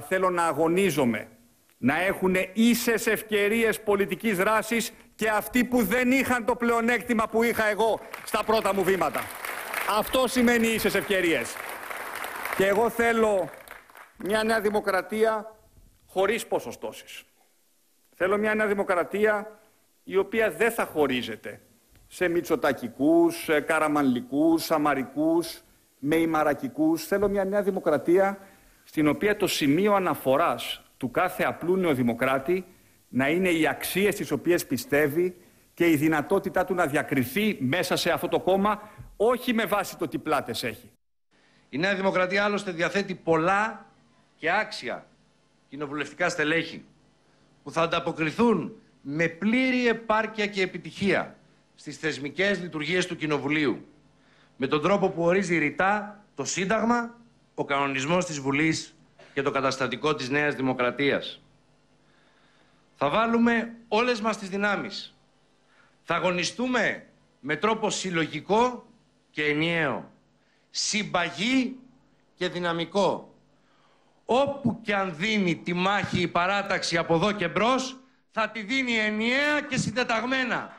Θέλω να αγωνίζομαι, να έχουν ίσες ευκαιρίες πολιτικής δράσης και αυτοί που δεν είχαν το πλεονέκτημα που είχα εγώ στα πρώτα μου βήματα. Αυτό σημαίνει ίσες ευκαιρίες. Και εγώ θέλω μια νέα δημοκρατία χωρίς ποσοστώσεις. Θέλω μια νέα δημοκρατία η οποία δεν θα χωρίζεται σε μητσοτακικούς, καραμανλικούς, σαμαρικούς, με ημαρακικούς. Θέλω μια νέα δημοκρατία στην οποία το σημείο αναφοράς του κάθε απλού νεοδημοκράτη να είναι οι αξίες τις οποίες πιστεύει και η δυνατότητά του να διακριθεί μέσα σε αυτό το κόμμα, όχι με βάση το τι πλάτες έχει. Η Νέα Δημοκρατία άλλωστε διαθέτει πολλά και άξια κοινοβουλευτικά στελέχη που θα ανταποκριθούν με πλήρη επάρκεια και επιτυχία στις θεσμικές λειτουργίες του Κοινοβουλίου με τον τρόπο που ορίζει ρητά το Σύνταγμα, ο κανονισμός της Βουλής και το καταστατικό της Νέας Δημοκρατίας. Θα βάλουμε όλες μας τις δυνάμεις. Θα αγωνιστούμε με τρόπο συλλογικό και ενιαίο. Συμπαγή και δυναμικό. Όπου και αν δίνει τη μάχη η παράταξη από εδώ και μπρος, θα τη δίνει ενιαία και συντεταγμένα.